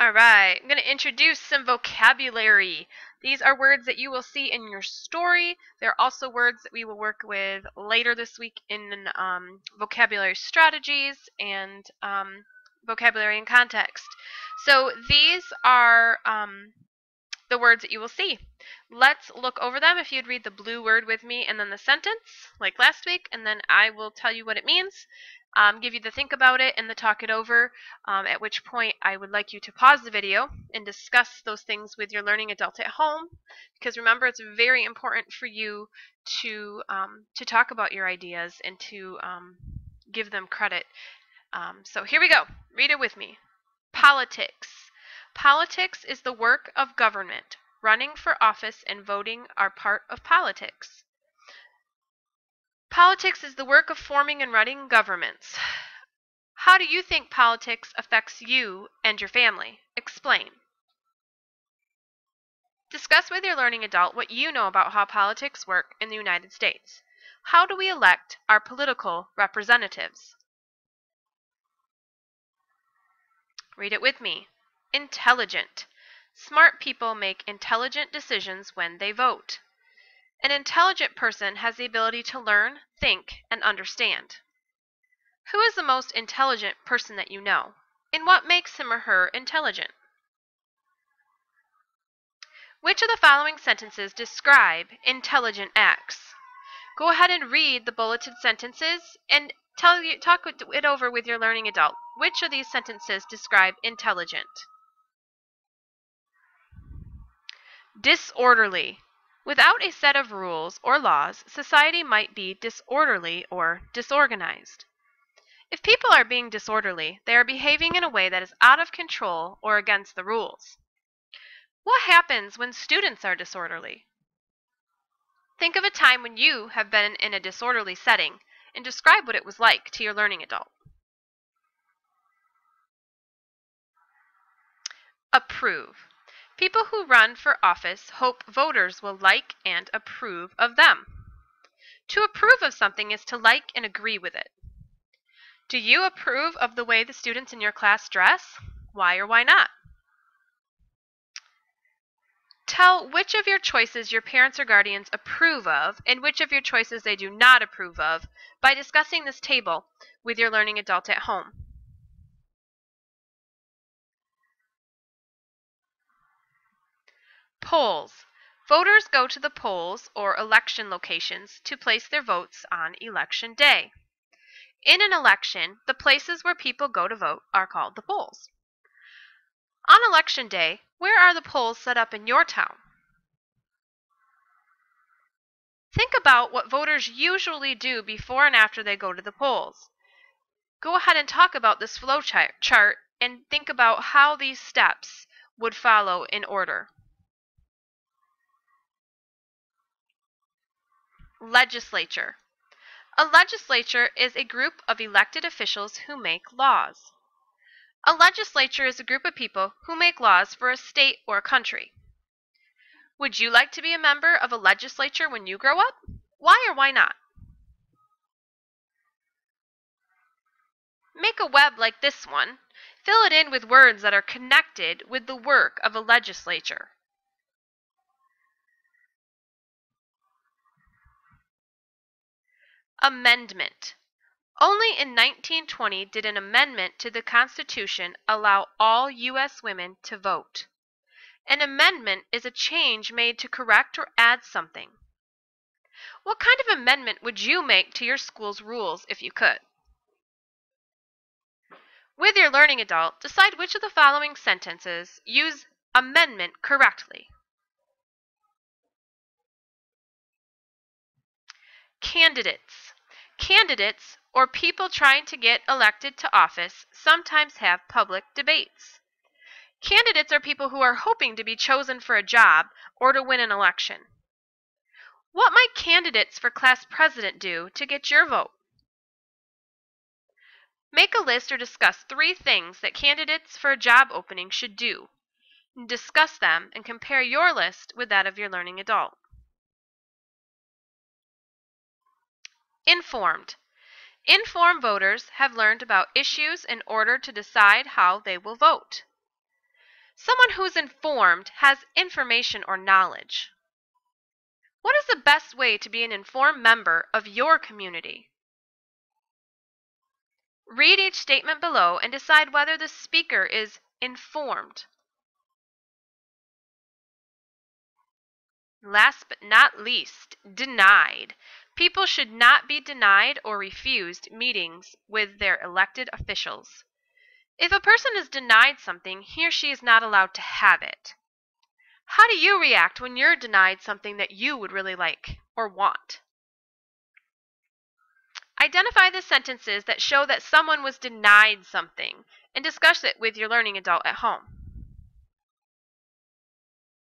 All right, I'm going to introduce some vocabulary. These are words that you will see in your story. They're also words that we will work with later this week in um, vocabulary strategies and um, vocabulary in context. So these are um, the words that you will see. Let's look over them. If you'd read the blue word with me and then the sentence, like last week, and then I will tell you what it means um, give you the think about it and the talk it over, um, at which point I would like you to pause the video and discuss those things with your learning adult at home. Because remember, it's very important for you to, um, to talk about your ideas and to um, give them credit. Um, so here we go. Read it with me. Politics. Politics is the work of government. Running for office and voting are part of politics. Politics is the work of forming and running governments. How do you think politics affects you and your family? Explain. Discuss with your learning adult what you know about how politics work in the United States. How do we elect our political representatives? Read it with me. Intelligent. Smart people make intelligent decisions when they vote. An intelligent person has the ability to learn, think, and understand. Who is the most intelligent person that you know? And what makes him or her intelligent? Which of the following sentences describe intelligent acts? Go ahead and read the bulleted sentences and tell you, talk it over with your learning adult. Which of these sentences describe intelligent? Disorderly. Without a set of rules or laws, society might be disorderly or disorganized. If people are being disorderly, they are behaving in a way that is out of control or against the rules. What happens when students are disorderly? Think of a time when you have been in a disorderly setting and describe what it was like to your learning adult. Approve. People who run for office hope voters will like and approve of them. To approve of something is to like and agree with it. Do you approve of the way the students in your class dress? Why or why not? Tell which of your choices your parents or guardians approve of and which of your choices they do not approve of by discussing this table with your learning adult at home. Polls. Voters go to the polls, or election locations, to place their votes on election day. In an election, the places where people go to vote are called the polls. On election day, where are the polls set up in your town? Think about what voters usually do before and after they go to the polls. Go ahead and talk about this flow chart and think about how these steps would follow in order. Legislature. A legislature is a group of elected officials who make laws. A legislature is a group of people who make laws for a state or a country. Would you like to be a member of a legislature when you grow up? Why or why not? Make a web like this one. Fill it in with words that are connected with the work of a legislature. Amendment. Only in 1920 did an amendment to the Constitution allow all U.S. women to vote. An amendment is a change made to correct or add something. What kind of amendment would you make to your school's rules if you could? With your learning adult, decide which of the following sentences use amendment correctly. Candidates. Candidates, or people trying to get elected to office, sometimes have public debates. Candidates are people who are hoping to be chosen for a job or to win an election. What might candidates for class president do to get your vote? Make a list or discuss three things that candidates for a job opening should do. Discuss them and compare your list with that of your learning adult. Informed. Informed voters have learned about issues in order to decide how they will vote. Someone who's informed has information or knowledge. What is the best way to be an informed member of your community? Read each statement below and decide whether the speaker is informed. Last but not least, denied. People should not be denied or refused meetings with their elected officials. If a person is denied something, he or she is not allowed to have it. How do you react when you're denied something that you would really like or want? Identify the sentences that show that someone was denied something and discuss it with your learning adult at home.